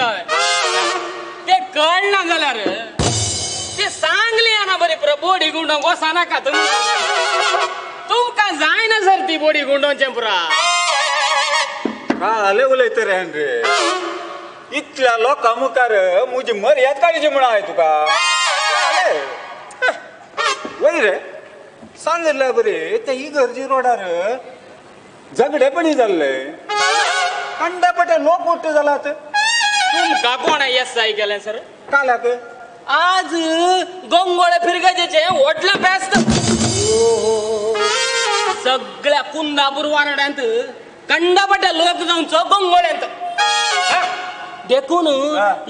काय कळ ना जाल्यार ते सांगली ना बरे पुरो बोडी गुंडोंक वसाना का तुम तुमकां जायना सर ती बोडी गुंडोवचें पुरा काले उलयता रे रे इतल्या लोकां मुखार म्हजी मर्याद काडची म्हण हांवें तुका वय रे. सांगितलं बरे ते इगर्जी रोडार झगडेपणी जाल्ले कंडापटे लोक मोठे जालात तुमकां कोण येस जाय केलें सर काल्याक आज गोंगोळे फिरगजेचे व्हडलं फेस्त सगळ्या कुंदापूर वारड्यांत कंडापट्या लोक जाऊनचो गोंगोळ्यांत. देखून.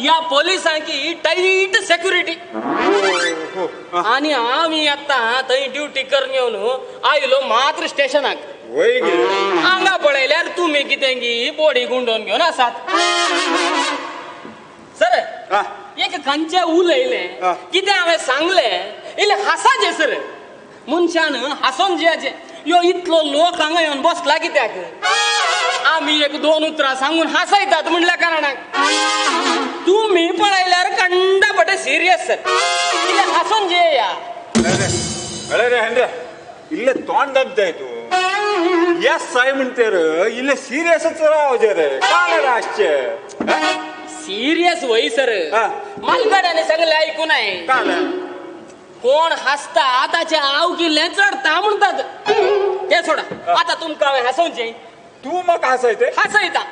या पोलिसांकी टाईट सेक्युरिटी हो, हा. आणि आम्ही आता थंय ड्युटी करून येवन आयलो मात्र स्टेशनाक वय गे. हांगा पळयल्यार तुमी कितें बोडी गुंडोवन घेवन आसात सर. एक खंयचे उलयले. कितें हांवें सांगले इले हासाचे सर. मनशान हासोन जियाचे यो इतलो लोक हांगा येवन बसला कित्याक? आमी एक दोन उतरां सांगून हासयतात म्हणल्या कारणाक तुमी पळयल्यार कंडापटे सिरियस सर. इले हासोन जियेया अरे रे हंड्या इल्ले तोंड तू यस साय म्हणते रे. काल रासचे सिरियस वय सर हा. मालगाड्याने सांगले ऐकू नाही काल कोण हसता ताचे आव किल्ले चढता म्हणतात. ते सोडा. आता तुमका हांवें हासोवचें तू म्हाका हसयते हासयता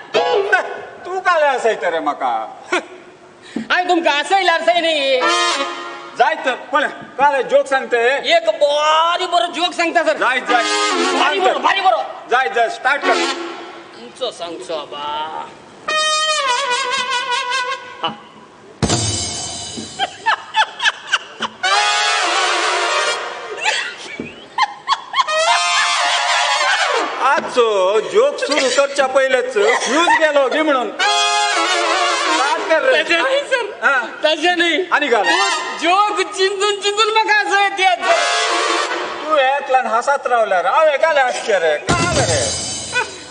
तू काल हसयता रे म्हाका हांवें तुमकां हासयल्यार सय न्ही. जाय तर पळय काल जोक सांगते एक बरी बरो जोक सांगता सर. जाय जाय. भारी बरो. भारी बरो. जाय जाय स्टार्ट कर. तुमचो सांगचो बा आजचो जोक सुरू करच्या पहिलेच फ्यूज गेलो घे म्हणून. स्टार्ट कर रे. हा. न्ही. आनी घाल. जोक चिंतून चिंतून म्हाका हसू येते? तू येतल्यान हसत रावल्यार हांवें काल हसचे रे? काल रे?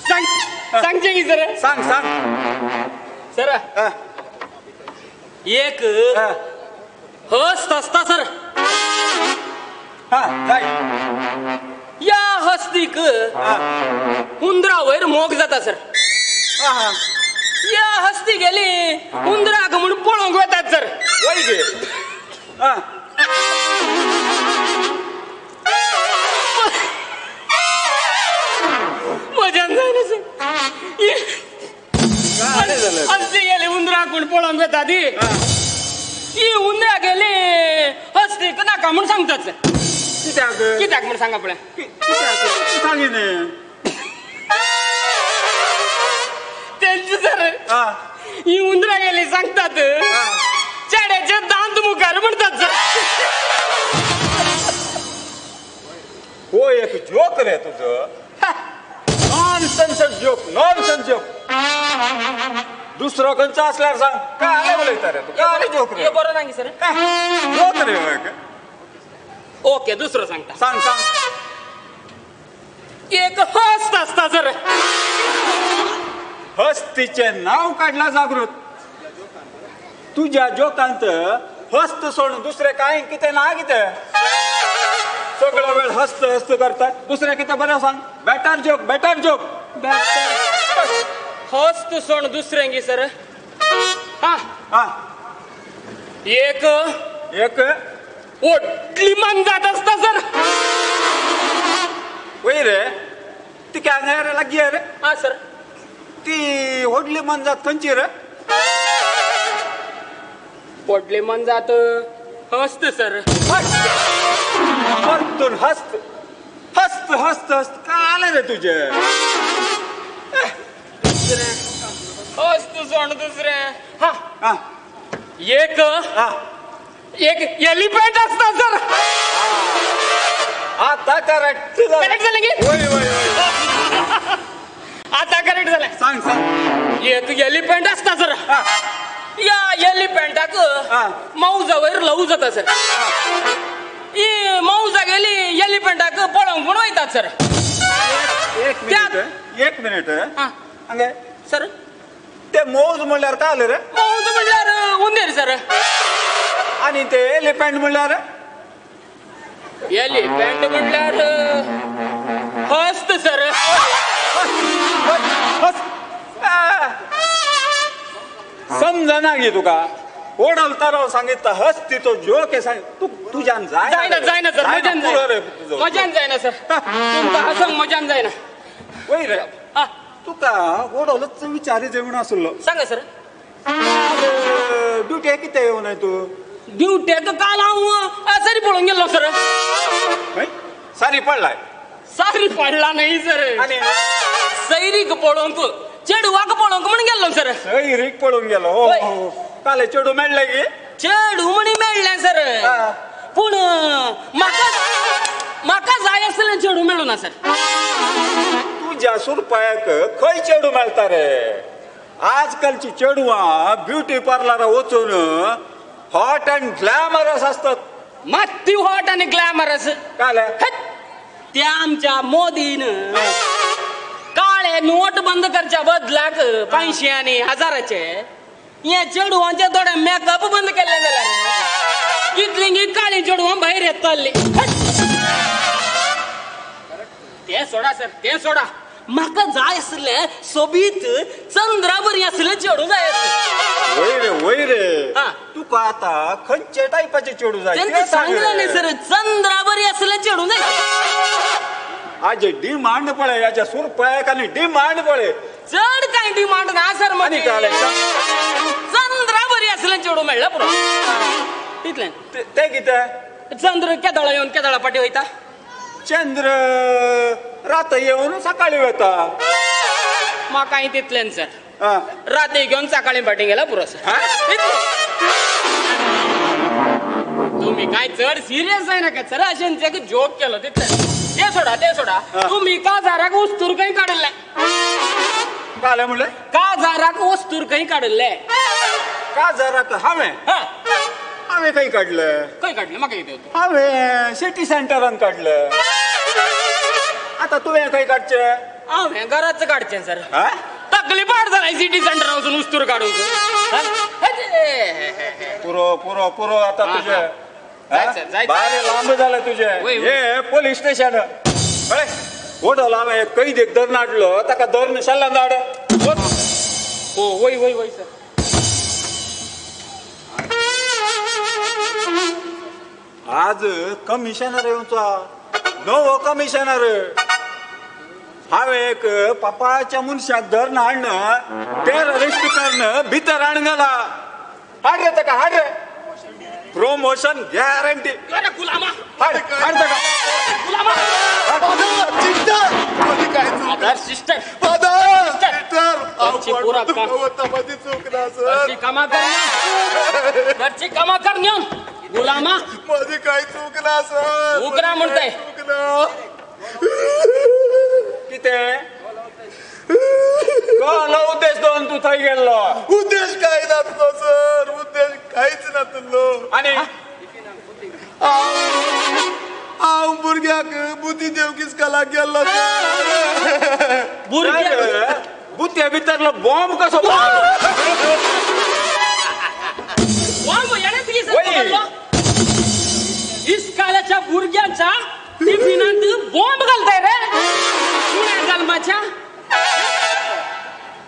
सांग सांगचे की सर सांग सांग. सर हा, एक हा, हस्त असता सर. हा, जाय या हस्तीक हा, हुंदरा वयर मोग जाता सर. हा, हा. या हस्ती गेली. हुंदराक म्हणून पळोवंक वतात सर वय गे. हा. मजान जायना सर काय झालं? हस्ती गेली हुंदराक म्हणून पळोवंक वता ती हा, ही हुंदरा गेली. हस्तीक नाका म्हणून सांगतात. सर कित्याक कित्याक म्हणून सांगा पळय सांगिने सर हा ही उंदरा गेली सांगतात हा. चेड्याचे दांत मुखार म्हणतात सर हो एक जोक रे तुझं nonsense joke nonsense joke दुसरं खंयचं असल्यार सांग काय उलयता रे तू काय जोक रे हे बरं नाही सर जोक रे होय का? ओके दुसरं सांगता सांग सांग एक हस्त असता सर हस्तीचे नाव काढला जागृत. तुझ्या जोकांत हस्त सोडून दुसरे काय कितें ना कितें? सगळो वेळ हस्त हस्त करता दुसरें कितें बरें सांग? बेटर जोक बेटर जोक हस्त सोड दुसऱ्यांगी सर. हा. हा. एक एक. ओटली मान जात असता सर. वय रे ती कॅमेरा लागी रे हा सर. ती होडली मन जात खंयची रे. पोटले मन जात हस्त सर. परतून हस्त. हस्त हस्त हस्त. काय आलं रे तुझे? हस्त सोड दुसरे. हा हा. एक. हा. एक एलिफंट असता सर. आता करेक्ट करेक्ट झालं की? वय वय वय आता करेक्ट झालं सांग सांग. एक एलिफंट असता सर हा. या एलिफंटाक हा. मौजावयर लव जाता सर ही. मौजा गेली एलिफंटाक पळोवंक म्हणून वयतात सर. एक मिनिट एक मिनिट. हा. सर. ते मौज म्हणल्यार काय आलं रे? मौज म्हणल्यार उंदीर सर. आणि ते एलिफंट म्हणल्यार एली पॅन्ट म्हटल्यावर हस्त सर. समजा ना गे तुका. ओढल तर सांगितलं हस्ती तो जोक आहे सांग. तू तुझ्यान जाय जाय ना जाय ना सर जाय मजान पुढं रे. मजान जाय ना सर. तुमचा हसंग मजान जाय ना वय रे. हा. तुका ओढवलंच विचारायचं म्हणून असलो. सांगा सर. ड्युटी किती येऊ नाही तू? ड्युट्याक काल हांव सरी पळून गेलो सर. हय? सारी पडलाय. सारी पडला नाही सर. आणि सैरीक पळोवंक चेडवाक पळोवंक म्हण गेलो सर. सैरीक पडून गेलो. हो होय. हो. काले चेडू मेळले की? चेडू म्हणी मेळ्ळें सर. हा. पूण म्हाका म्हाका जाय आसलें चेडू मेळूं ना सर. तुझ्या सुरपायाक खंय चेडू मेळटा रे? आजकालची चेडूआ ब्युटी पार्लर वचून हॉट अँड ग्लॅमरस असतात. माती हॉट आणि ग्लॅमरस काले? हट! त्या आमच्या मोदीन काळे नोट बंद करच्या बदलाक पांचशे आणि हजाराचे. या चेडवांच्या थोडे मेकअप बंद केले जाल्यार इतली गी काळी चेडवां भायर येताली ते सोडा सर ते सोडा. म्हाका जाय आसले सोबीत चंद्रा बरी असले चेडू जाय आसले वय रे वय रे. तुका आता खंयचे टायपाचे चेडू जाय सांगलं नाही. सर. चंद्रा बरी असले चेडू जाय आज डिमांड पळे याच्या सुरपायाक आणि डिमांड पळे चड काय डिमांड ना सरमध्ये काले चंद्रा बरी असले चेडू मेळ्ळा पुरो तितल्यान ते- कितें चंद्र केदळा येऊन केदळा पाटी वयता चंद्र रात येऊन सकाळी वता म्हाकाय तितल्यान सर. हा. राती घेऊन सकाळी पाटी गेला पुरो सर. हा? तुम्ही काय चड सिरियस आहे ना का? सर ते जोक केलो तितल्यान ते सोडा ते सोडा. तुम्ही का जाराक वस्तूर काही काढले काले म्हणले? का जाराक वस्तूर काही काढले का जरा का? हांवें. हा. खंय काढले. म्हाका कितें होतं. हांवें. सिटी सेंटरान काडलं आता तुवें खंय काडचें हांवें घराच काडचें सर. हा? तकली पाड झालाय सिटी सेंटर वचून उस्तूर काढून. पुरो पुरो पुरो आता तुझे. जायचं, जायचं. बारे लांब झालं तुझे. हे पोलीस स्टेशन ओढल हांवें कैद एक धर नाडलो ताका धरून शेल्ला धाड हो वय वय वय सर. आज कमिशनर येवचा नवो कमिशनर हांवें एक पापाच्या मनशाक धरून हाडणं टेररिस्ट करणं भितर हाडगला हाड रे ताका हाड रे? प्रमोशन गॅरंटी अरे गुलामा. सिस्टर. घरची पुरा काम. कर घरची कामा कर नेऊन गुलामा. माझी काही चूक ना सर उकरा म्हणताय. ना? कहलो उद्देश दोन तू थंय गेल्लो उद्देश काय नातलो सर उद्देश काहीच नातलो आनी हांव भुरग्याक बुद्धी देवकीच कला गेल्लो सर भुरग्या बुत्या भितरलो बॉम्ब कसो? इस्कालाच्या भुरग्याचा टिफिनात बॉम्ब घालताय रे पुण्या जन्माच्या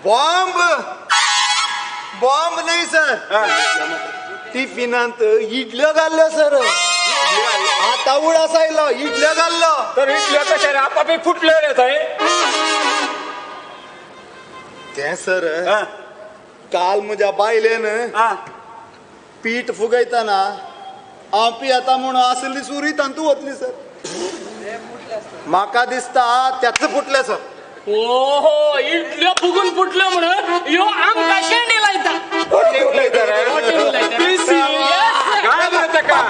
बॉम्ब बॉम्ब नाही सर टिफिनांत इडल्यो घाल्ल्यो सर आता उडासायलो इडल्यो घाल्लो. तर इतले कशे रे आपापी फुटले रे थंय ते सर हा, काल म्हज्या बायलेन हा. पीठ फुगयताना हांव पियेता म्हणून असली सुरी तंतू वतली सर म्हाका दिसता त्याच फुटले सर ओहो इतल्यो फुगून फुटलो म्हणून यो आमका शेंडी लायता. काय रे ताका?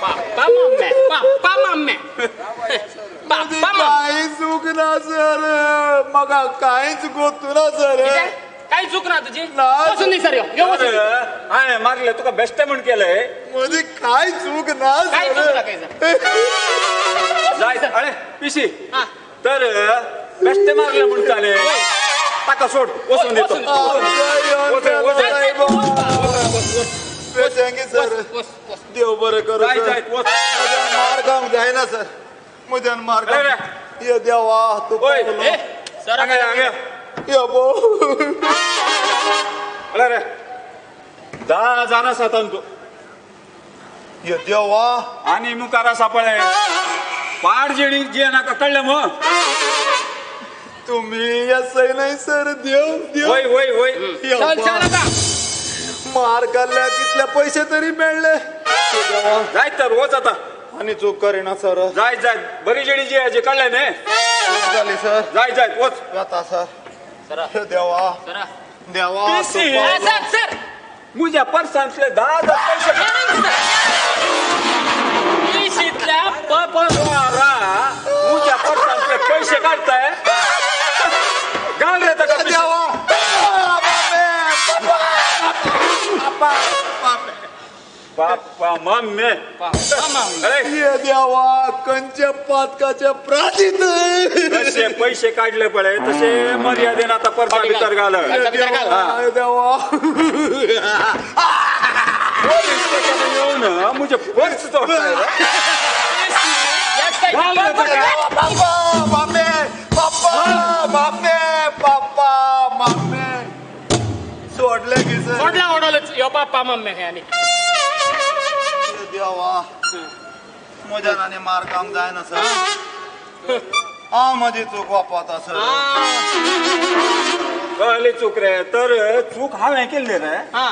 पाप्पा मम्मे पाप्पा मम्मे काही चूक ना सर म्हाका कांयच गोतू ना सर? काही चूक ना तुझी नाही. बसून नाही सर यो बसून हांवें मारले तुका बेश्टे म्हण केलंय. काय चूक ना काय चूक ना जाय अरे पिशी. हा. तर बेश्टे मारले म्हणटाले होय. टाका सोड वसून देतो. वसून. वसून, वसून. पेटंगे सर. देव बरं करू जाय जाय ना सर. मुझ्यान मार काम अरे. ये देवा तू ओय. ए, सर अंगे, अंगे. ये बो. अरे रे दहा हजार सातान तू ये देवा. आणि मुकारा सापळे. पाड जेडी जे नाका कळलं मग? तुम्ही असं नाही सर. देव देव. वय वय वय ये चल. चल आता. मार काढल्या कितल्या पैसे तरी मिळले. जाय तर वच आता. आणि चूक करीना सर. जाय जाय. बरी जेडी जी आहे जे कळलं ने? झाली सर. जाय जाय वच आता सर. सरा. देवा. सरा. देवा सर. मुझ्या दहा हजार पैसे वीसतल्या प प रा मुझ्या पर्सांतले पैसे काढताय तका पिशवी. देवा बापे. बाप्पा मम्मी अरे. ये देवा कंच्या पातकाच्या प्राचीत कसे पैसे काढले पळे तसे मर्यादेन आता पर्सा भितर घाल घाल. देवा. येऊन मुझे पर्स तोडताय. सोडले की सर. सोडला ओढवलंच यो बाप्पा मम्मी हे आणि. देवा मजा नाने मार काम जाय ना सर हा. माझी चूक वापरता सर कळली चूक रे. तर चूक हांवें केल्ली रे. हा.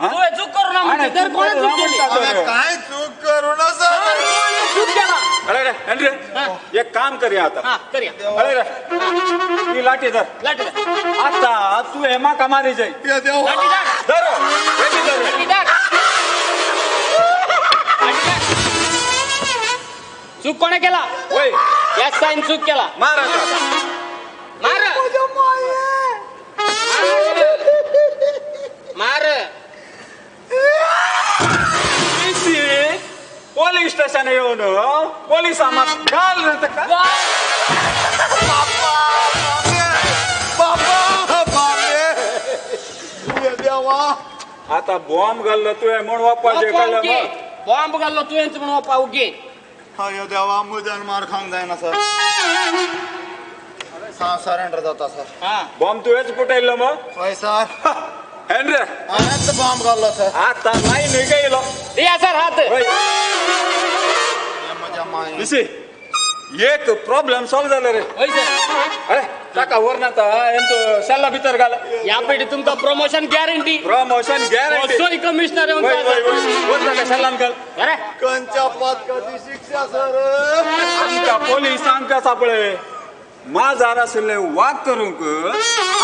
हा? तू हे चूक करू ना म्हणते तर कोणी चूक केली. अरे काय चूक करू ना सर? कोणी चूक केला? अरे रे हेनरी हा. एक काम करूया आता. हा करूया. अरे रे ती लाठी धर. लाठी. आता तू हे माका मारी जाई ये देवा. लाठी टाक. धर. हेची धर. चूक कोणे केला? वय या साईन चूक केला. मार. आता मार मार पोलीस स्टेशन येऊन पोलीस आम्हाला घाल रे तका बाबा बापे ये देवा आता बॉम्ब घाललं तू म्हणून कळलं मग. बॉम्ब घाललो तू यांचं म्हणून पाहू घे हा ये देवा मुजान मार खाऊन जाय ना सर हा सरेंडर जाता सर. हा. बॉम्ब तू हेच फुटायला मग? होय सर. हेनरे आणायचं बॉम्ब घाललो सर. आता नाही नाही गेलो या सर हात. होय. ये मजा माय एक प्रॉब्लेम सॉल्व्ह झाला रे. अरे टाका वर यांतो सल्ला भितर घाला. यापेटी तुमचा प्रमोशन गॅरंटी प्रमोशन गॅरंटी सोय कमिशनर येऊन सल्ला घाल. अरे. कंचा पोलीस आमच्या सापळे. माझार असले वाघ करूंक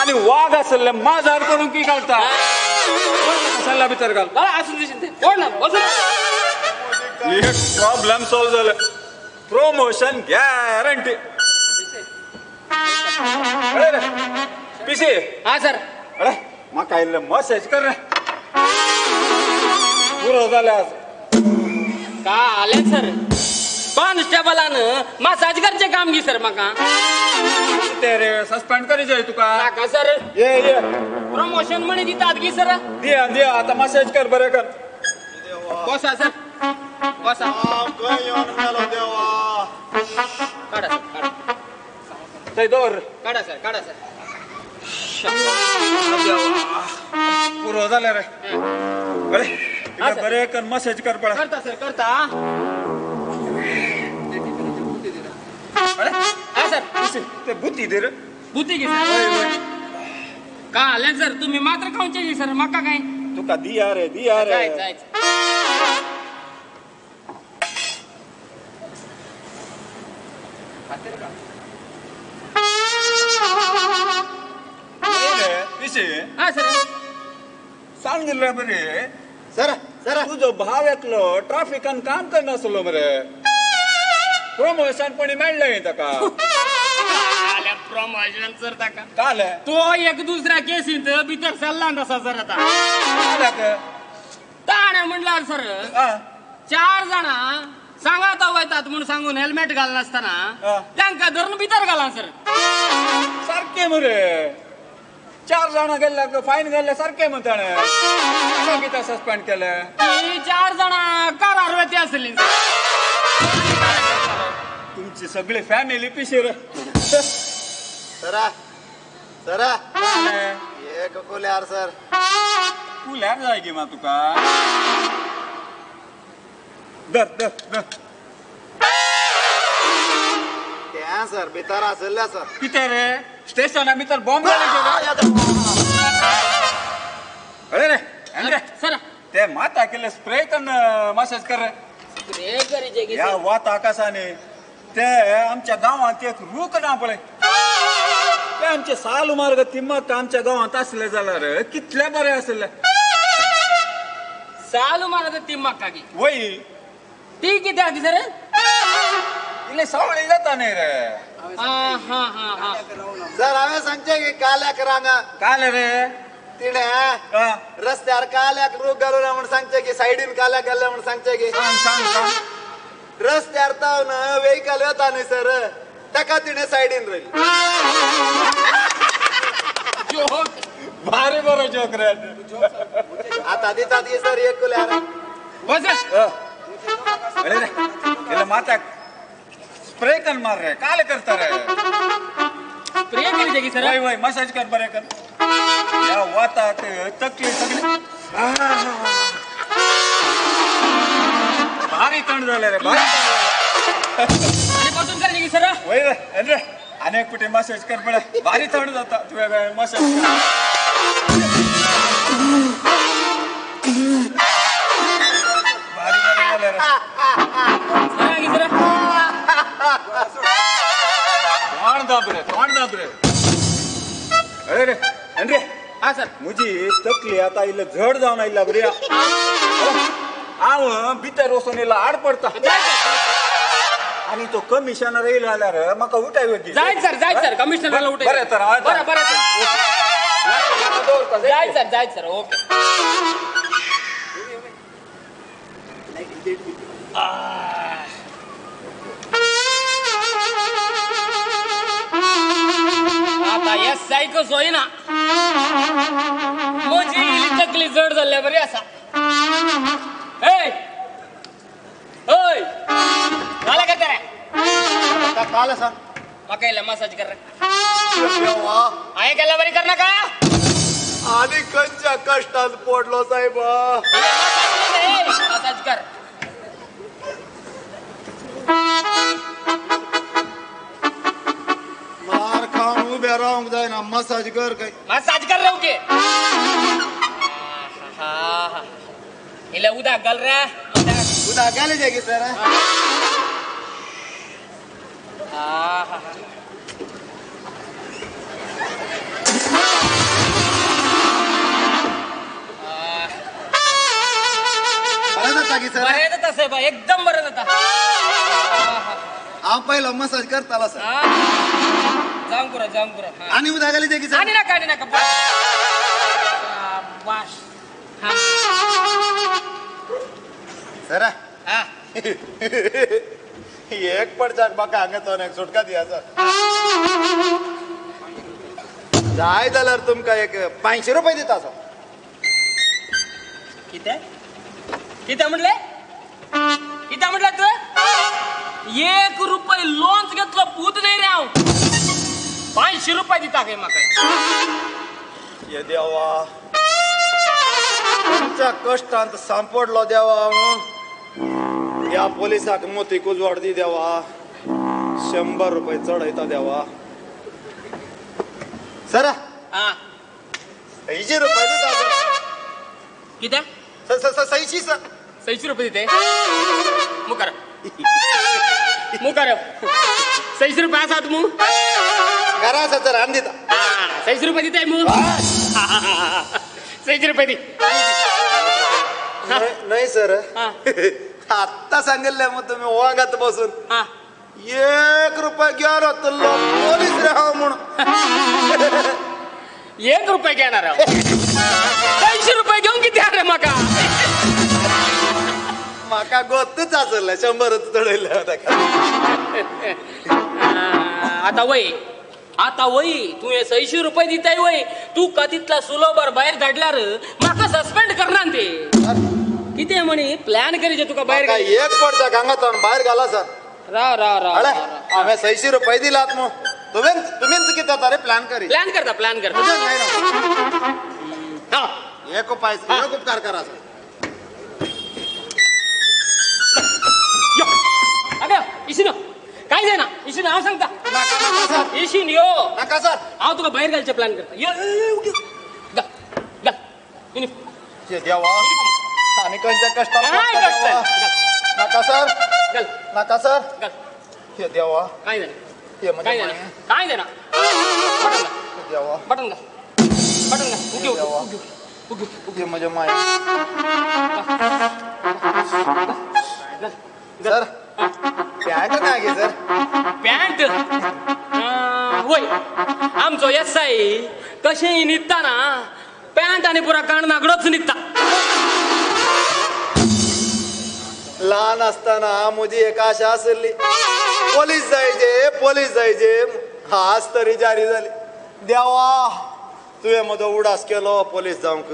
आणि वाघ असले माझार करूंक की घालता? सल्ला भितर घाल. असू दिसून कोण प्रॉब्लेम सॉल्व्ह झाला. प्रमोशन गॅरंटी पिसे हा सर अरे म्हाका इल्ले मसेज कर रे पुरो झाले आज का आले सर कॉन्स्टेबलानं मसाज करचे काम घे सर म्हाका ते रे सस्पेंड करी जाय तुका नाका सर ये ये प्रमोशन म्हणे दितात घे सर दिया दिया आता मसेज कर बरं कर बसा सर बसा काढा सर काढा काढा सर काढा सर. पुरो झाले रे. अरे हा, इकडे सर. बरे कर मसेज कर पडा करता सर करता. अरे हा सर. ते बुद्धी दे रे. बुद्धी घे सर. का आले सर? तुम्ही मात्र खाऊनचे घे सर. मका काय? तुका दिया रे दिया रे. पिसे हा सर सांगितलं बरे सर सर तुझो भाव एकलो ट्राफिकान काम करनासलो मरे प्रमोशन पण मेळ्ळें ताका प्रमोशन सर ताका काले तो एक दुसऱ्या केसीत भितर सल्ला तसा सर आता ताणे म्हणल्यार सर आ, चार जण सांगाता वयतात म्हणून सांगून हेल्मेट घाल हा. नसताना त्यांका धरून भितर घाला सर सारखे मरे चार जण गेल्या फाईन गेल्या सारखे म्हणताने किती सस्पेंड केलं. ती चार जण कार हरवती असली तुमची सगळी फॅमिली पिशीर सरा सरा. ये ककोले यार सर तू लॅब जाय गे मा तुका. दर दर दर. त्या सर भितर असेल सर. किती रे? स्टेशन आम्ही तर बॉम्ब अरे रे अरे सर. ते माता केलं स्प्रे कन मसाज कर रे. रे करीचे की या सर. वात आकाशाने. ते आमच्या गावात एक रूक ना पळे ते आमचे साल मार्ग तिम्मक आमच्या गावात असले जाल्यार कितले बरे असले सालू मारत ती मक्का की? वय ती किती आधी सर इले सावळी जाता नाही रे. हा हा हा हा. सर आम्ही सांगते की काल्याक रांगा. काल रे? तिने हा, रस्त्यावर काल्याक रोग घालून म्हणून सांगते की सायडीन काल्याक घालल्या म्हणून सांगते की सांग सांग सांग. रस्त्यार तावन वेहिकल येता न्ही सर ताका तिने सायडीन राहिली. जोक. भारी बरो जोक रे. आता दिता ती सर एक इले काल करता रे प्रिय करीचे की सर वय वय मसाज कर बरे कर या वातात तकली सगळी भारी तण झाले रे भारी तण झाले. आणि पासून करायचे की सर वय रे अरे रे अनेक कुठे मसाज कर बरे भारी तण जाता तुझ्या मसाज अरे रे हा सर मुजी तकली आता इल्ल झड जाऊन आयला बरे हांव भितर वचून इल्लो आड पडता आणि तो कमिशनर येईल जाल्यार म्हाका उठाय वेगी जाय सर जाय सर कमिशनरला उठे बरें तर हांव बरं बरं सर जाय सर जाय सर ओके. आता या सायकस होईना म्हजी इली तकली जड जाल्ल्या बरी आसा ए ओय! झाला का तर आता काल सांग म्हाका इल्ले मसाज कर रे. हांवें केल्या बरी कर नाका आनी खंयच्या कश्टात पडलो साहेब. मार खाऊन उभ्या राहूंक जायना मसाज कर काय मसाज कर रहे के इले उदा गल रे उद्या गेले। जे की सर बरं जाता की सर? बरे येतात साहेब एकदम बरं जाता हा पहिला मसाज करताला सर. जाऊन पुरा जाऊन पुरा. आणि उद्या गेले की सर? आणि नका आणि नका बाश सर हा. एक पडच्याक म्हाका हांगा तो एक सुटका दियाचा जाय जाल्यार तुमकां एक पांयशे रुपये दिता सर. किती? किती म्हणले किती म्हटलं तू? एक रुपये लोन्स घेतलं पूत नाही रे हांव पाचशे रुपये दिता काय म्हाका ये देवा. तुमच्या कष्टांत सांपडलो देवा. या पोलिसाक मोतीक उजवाड दी देवा. शंबर रुपये चडयता देवा. सर. सयशे रुपये किती? स- स- स- सयशी सर. सयशे रुपये देते. मुकार मुकार सयशे रुपये आसात मू. घरा आसा सर आनी दिता. हा, सयशे रुपये दिताय मू. सयशे रुपये दी. नाही- सर. हा. आत्ता सांगितलं मग तुम्ही वागात बसून. हा. एक रुपये गेलो तर पोलीस राहा म्हणून. एक रुपये घेणार आहो. सयशे रुपये घेऊन किती अरे माका म्हाका गोतच आसले शंबर चडयले आता वय. आता वय. तू हे सयशी रुपये दिताय वय. तू का तिथला सुलोबर बाहेर धाडल्यार माका सस्पेंड करणार ते? किती म्हणे? प्लॅन करीचे तुका बाहेर काय घाली. एक पडता गांगातून बाहेर घाला सर रा रा रा अरे आम्ही सयशी रुपये दिलात मग तुम्ही तुम्हीच किती आता रे प्लॅन करी प्लॅन करता प्लॅन करता. नाही. हा एक उपाय एक उपकार करा सर. अबे इशिनो काय जाय ना इशिनो हांव सांगता नका नका सर इशिन यो नका सर हांव तुका बाहेर घालचे प्लॅन करता यो यो, यो, यो, यो. घाल, घाल. युनिफॉर्म. हे देवा आणि कोणत्या कष्टाला काय पडता कष्ट देवा. आहे? नका सर घाल, नका सर घाल. हे देवा काय झालं हे काय म्हणजे झालं माय. काय झालं बटन घाल हे देवा बटन घाल बटन घाल उगी उगी देवा. उगी उगी उगी हे म्हणजे माय घाल सर पॅन्ट घे सर. पॅन्ट? वय आमचो एस आय कशेंय न्हिदताना पॅन्ट आणि पुरा काण नागडोच न्हिदता लहान असताना मुजी एक आशा असली. पोलीस जायचे पोलीस जायचे. आज तरी जारी झाली. देवा तुझे मध्ये उडास केलो पोलीस जाऊक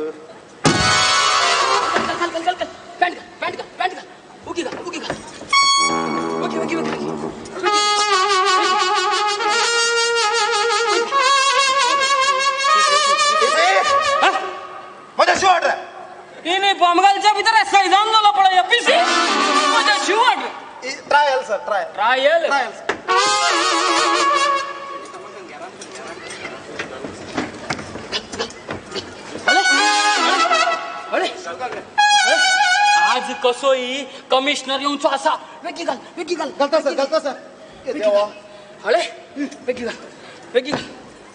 युनिफॉर्म घालच्या भितर एस आय जाऊन झाला पळा एपीसी माझ्या शिवट trial sir trial trial trial अरे अरे आज कसोई कमिशनर येऊनचो असा वेगी घाल वेगी घाल घालता सर घालता सर हे देवा. अरे वेगी घाल वेगी घाल.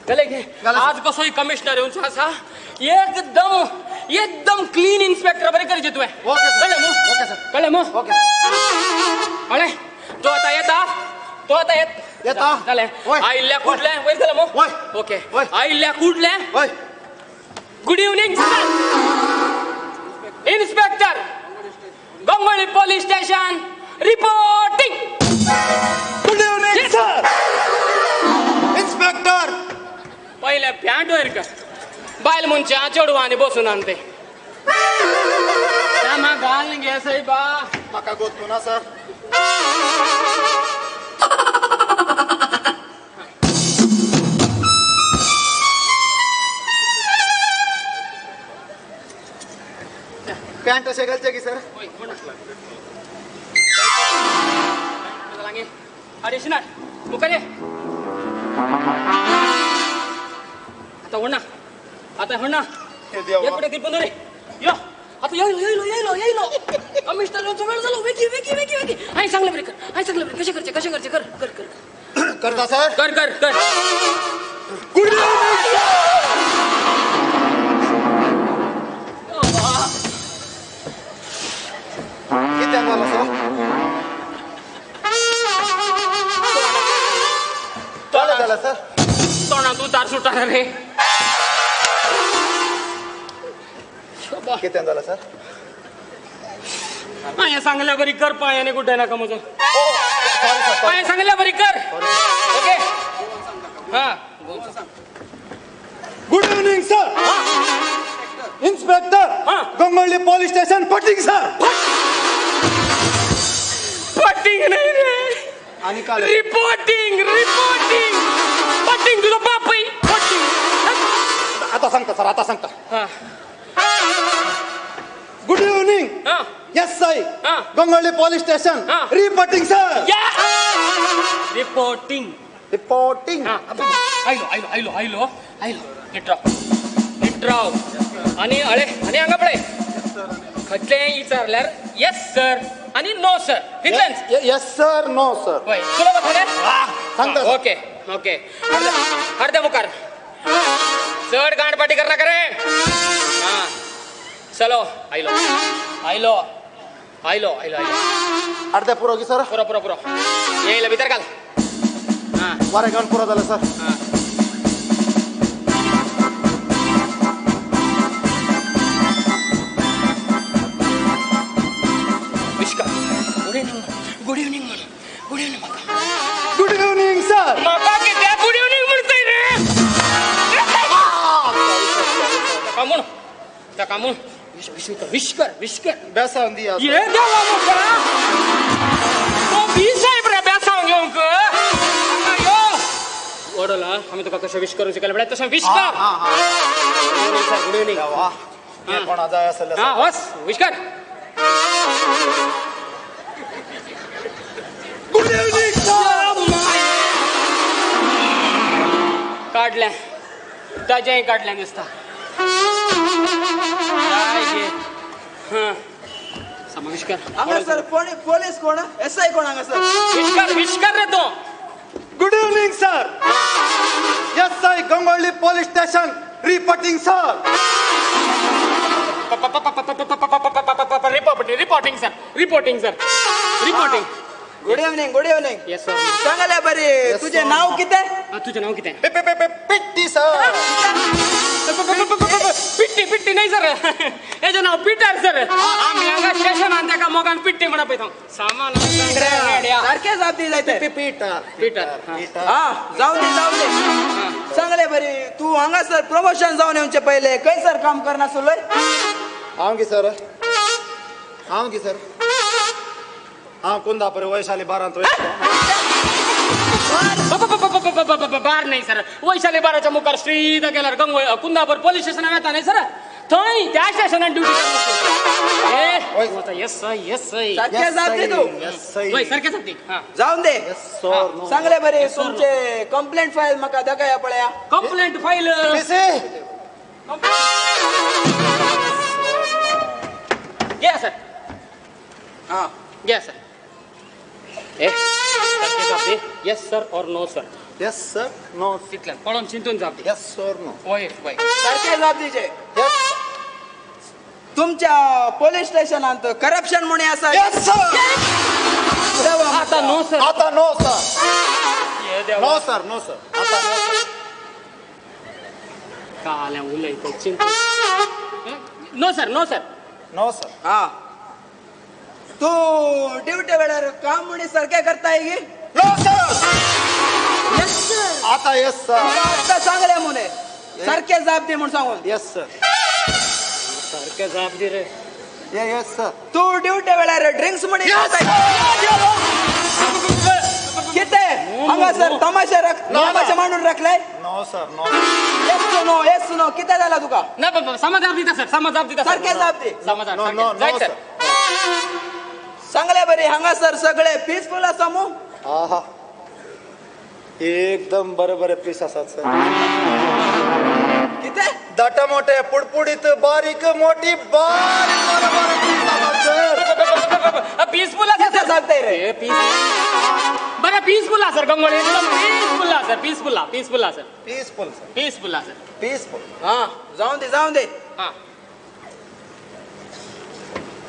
गले घे. घाला. आज कसोई कमिशनर येऊनचो असा एकदम एकदम क्लीन इन्स्पेक्टर बरे तुवे ओके सर. कळलं मग? Okay sir. कळलं मग? ओके अरे तो आता येता. तो आता येत. येता. झाले होय. आईल्या कुठल्या? वय झालं मग. ओके. आईल्या कुठल्या? Good evening inspector Gangoli police station reporting good evening sir inspector पहिले पॅन्ट वयर कर बायल मुंच्या चेडवानी बसून आणते त्यामा घाल घे साहेबा म्हाका गोतू ना सर। पॅन्ट असे घालचे की सर। अरे शिनार मुका रे आता हो ना आता एकडे तिरपून रे यो आता येईल येईल येईल येईल. कमिशनर यांचा वेळ झाला. वेगी वेगी वेगी वेगी आई चांगलं बरे कर. आई चांगलं बरे कसे करते कसे करते? कर कर कर. करता सर कर कर कर. गुड किती आम्हाला सर सर तार सुटा रे किती झालं सर? पाया चांगल्या बरी कर पायाने कुठे मग सॉरी सर पाया चांगल्या बरी कर. ओके? हा. गुड इव्हनिंग सर इन्स्पेक्टर हा. Gangoli police station putting sir putting नाही रे. आणि काल रिपोर्टिंग रिपोर्टिंग पटिंग तुझं बापई पटिंग आता सांगता सर आता सांगता. हा. गुड इव्हनिंग हा येस साई हा. गंगवळी पोलीस स्टेशन हा. रिपोर्टिंग सर रिपोर्टिंग रिपोर्टिंग आयलो आयलो आयलो आयलो आयलो निट्राव निट्राव आणि अळे आणि हांगा पळय खटले विचारल्यार येस सर आणि no sir difference yes sir no sir होय तुला सांगता. ओके ओके अर्ध्या मुखार चढ गाणपाटी कर नाका रे हा ಸಲೋ ಐಲೋ. ಐಲೋ ಐಲೋ ಐಲೋ ಐಲೋ. ಅರ್ಧ ಪೂರ ಹೋಗಿ ಸರ್. ಪುರ ಪುರ ಪುರ. ಏ ಇಲ್ಲ ಬಿತ್ತರ್ಗಲ್ಲ ಹಾಂ. ಹೊರಗನ್ ಪುರದಲ್ಲ ಸರ್. ಹಾಂ. ವಿಶ್ಕ ಗುಡ್ ಗುಡ್ ಈವ್ನಿಂಗ್ ಮಗ ಗುಡ್ ಈವ್ನಿಂಗ್ ಮಗ. ಗುಡ್ ಈವ್ನಿಂಗ್ ಸರ್ ಮಗಾಗಿದ್ದೆ ಗುಡ್ ಈವ್ನಿಂಗ್ ಮಾಡ್ತಾ ಇರಿ come on come on wish wish कर विश कर विश कर बेसावन दिया ये देवा म्हाका तो बी साहेब रे बेसांव घेवंक यो ओडला आमी तुका कशें विश करूंक शिकयलें म्हळ्यार तशें विश कर हा हा good evening sir good evening देवा हे कोणा जाय आसले हा वस विश कर गुड इव्हनिंग काढल्या ताजेंय काढल्या दिसता काय घे. हा समा विश कर हांगा सर कोणी पोलीस कोण एस आय कोण हांगा सर विश कर विश कर रे तू good evening sir S I station good evening good evening yes sir सांगाले बरी तुझे sir. नाव किती तुझं नाव किती आहे? पे पे पे पे पिट्टी सर पिट्टी पिट्टी नाही सर याचं नाव पीटर सर आम्ही हांगा स्टेशनान ताका मोगान पिट्टी म्हणा पळयता सामान सारखे जाती जायते पीटर पीटर हा. हा जाऊ दे जाऊ दे सांगले बरी तू हांगा सर प्रमोशन जाऊन येऊनचे पहिले खंय सर काम करना सुलोय हांव गे सर हांव गे सर हांव कुंदापुरी वैशाली बारांत बार नाही सर. वैशाली बाराच्या मुखार श्रीद गेल्यार गंगोळ कुंदापूर पोलीस स्टेशनार येता नाही सर. थंय त्या स्टेशनार ड्युटी येस येस सारखे जाते तू. वय सारखे सांगते हा. जाऊन दे. सांगले बरी. तुमचे कंप्लेंट फाईल म्हाका दाखया पळया. कंप्लेंट फाईल घ्या सर. हा. घ्या सर. ए सारखे जाते येस सर और no sir yes sir no तितल्यान पळोवन चिंतून जाते यस सर नो वय वय. सारखे यस तुमच्या पोलीस स्टेशनांत करप्शन म्हणे असा. यस सर आता नो सर आता no sir. No sir no sir आता नो सर काल्या उलयत चिंतून. No sir no sir no sir हा. तू ड्युटी वेळार काम म्हणे सारखे करताय सर आता यस सर आता सांगले म्हणे सारखे जाप दे म्हणून सांगून. यस सर सारखे जाप दे रे. ये यस सर तू ड्युटी वेळार ड्रिंक्स म्हणे किती? हांगा सर तमाशा रख. तमाशा मांडून राखलाय? No sir no yes no yes no किती झाला तुका? ना बाबा समाज जाप दिता सर जाप दिता सारखे जाप दे समाज नो नो नो सर सांगले बरे हांगा सर सगळे पीसफुल आसा मू आहा. एकदम बरे बरे पीस सर किती? दाटा मोठे पुडपुडीत बारीक मोठी बारीक बरे बरे पीस असतात सर पीसफुल किती चालतंय रे. बरं पीसफुल सर गंगोळी. एकदम peaceful sir peaceful peaceful sir peaceful sir peaceful sir peaceful हा. जाऊन दे जाऊन दे. हा.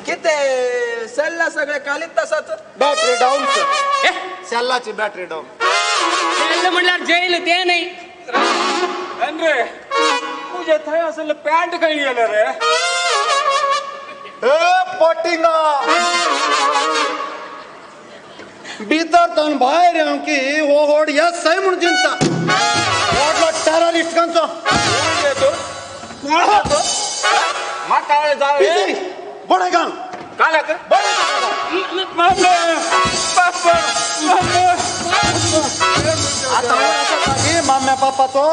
किती सल्ला सगळे कालीन तसाच? बॅटरी डाऊन हे? सल्लाची बॅटरी डाऊन त्याला जेल ते नाही. रे तुझे थंय असलं पॅन्ट खाई गेलं रे? पोटिंगा! भीतर तन भायर येवन की हो होड या सय म्हूण जिंता होडलो टेररिस्ट कांचो कोण तो? म्हाताळे जाळ हे. किती? आता की माम्या पापाचो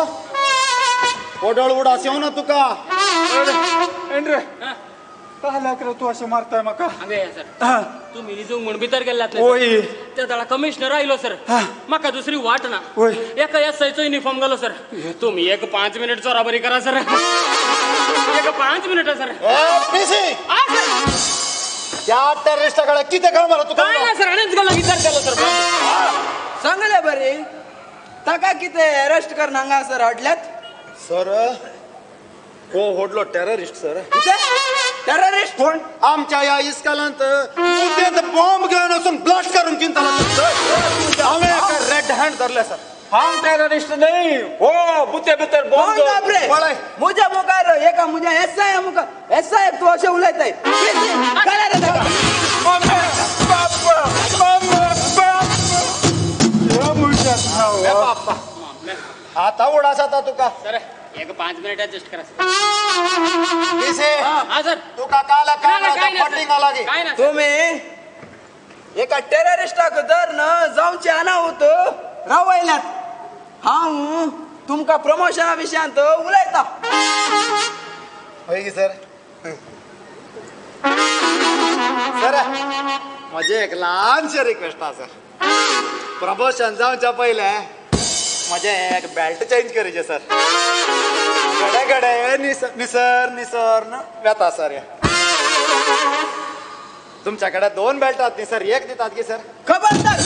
ओडळ उडास येऊ ना तुका एंड्रे काल्या कर तू असे मारताय म्हाका हांगे सर. तुम्ही रिजूंग म्हणून भितर ओय सर. त्या दाडा कमिशनर आयलो सर. म्हाका दुसरी वाट ना. ओय. एका एस आयचो युनिफॉर्म घालो सर. तुम्ही एक पाच मिनिट चोराबरी करा सर. एक पाच मिनिट सर. पीसी आ, सर. त्या टेररिस्टाकडे किती काळ मला तुका काय नाही सर. अनेच गेलो विचार केलो सर. सांगले बरे. ताका किती अरेस्ट करून हांगा सर हाडल्यात सर हो होडलो टेररिस्ट सर टेररिस्ट कोण? आमच्या या इस्कालांत. उद्यात बॉम्ब घेऊन असून ब्लास्ट करून चिंता आम्ही एका रेड हँड धरले सर हांव टेररिस्ट नाही. हो बुते भितर बॉम्ब बापरे? पळय. मुझ्या मुखार एका मुझ्या एस आय मुखार एस आय तू असे उलयताय आता उडास आता तुका. सर एक पाच मिनिट ऍडजस्ट करा दिसे हा सर. तुका काला नाही, नाही, काय नाही, सर. लागे काय. तुम्ही एका टेररिस्टाक जर न जाऊनचे अनाहुत रावयल्यात. हांव तुमका प्रमोशना विशयांत उलयता. होय की सर? सर माझी एक लहानशी रिक्वेस्ट हा सर. प्रमोशन जावच्या पहिले माझे एक बेल्ट चेंज करूचे सर गडे गडे निसर निसर निसर न. वेता सर. तुमच्याकडे दोन बेल्ट आहेत न्ही सर एक दितात की सर खबरदार.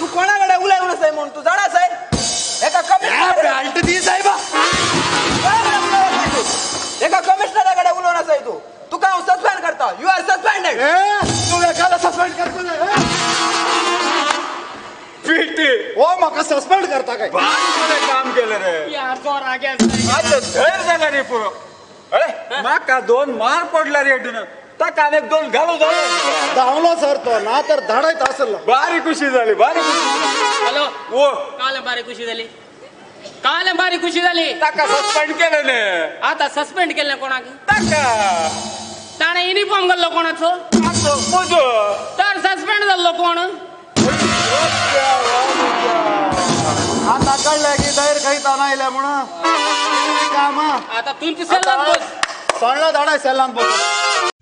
तू कोणाकडे उलयवून आहे म्हणून? तू जाणास आहे एका कमिशनर बेल्ट दी साहेबा. एका कमिशनराकडे उलवून आहे तू. तुका हांव सस्पेंड करता? यू आर सस्पेंडेड तू एकाला सस्पेंड करतो पिटी हो म्हाका सस्पेंड करता काय? बारीक काम केलं रे. यार सर. आता धैर झाला रे पुरो. अरे माका दोन मार पडला रे हेडून ताका एक दोन घालू झालं धावलो सर तो ना तर धाडायत असेल भारी खुशी झाली भारी खुशी हॅलो. ओ. काल बारी खुशी झाली. काल बारी खुशी झाली. ताका सस्पेंड केलं ने आता सस्पेंड केलं कोणाक? ताका ताणे युनिफॉर्म घाल्लो कोणाचो? असं मुजो तर सस्पेंड झालो कोण? आता कळलं की दैर खायता नाही म्हणून काम आता तुमची सल्ला सोडला धाडाय सेलान बस